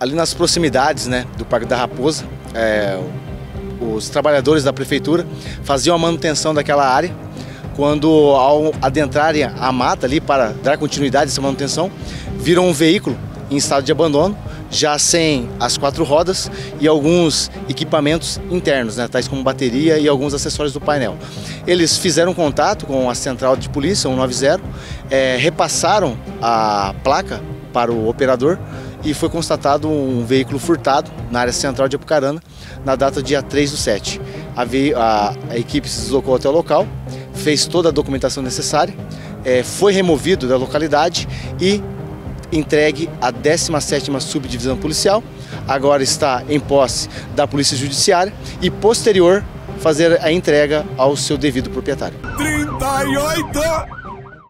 Ali nas proximidades né, do Parque da Raposa, é, os trabalhadores da prefeitura faziam a manutenção daquela área. Quando, ao adentrarem a mata ali para dar continuidade a essa manutenção, viram um veículo em estado de abandono, já sem as quatro rodas e alguns equipamentos internos, né, tais como bateria e alguns acessórios do painel. Eles fizeram contato com a central de polícia 190, é, repassaram a placa para o operador e foi constatado um veículo furtado na área central de Apucarana na data dia 3 do 7. A, a, a equipe se deslocou até o local, fez toda a documentação necessária, é, foi removido da localidade e entregue à 17ª Subdivisão Policial, agora está em posse da Polícia Judiciária e posterior fazer a entrega ao seu devido proprietário. 38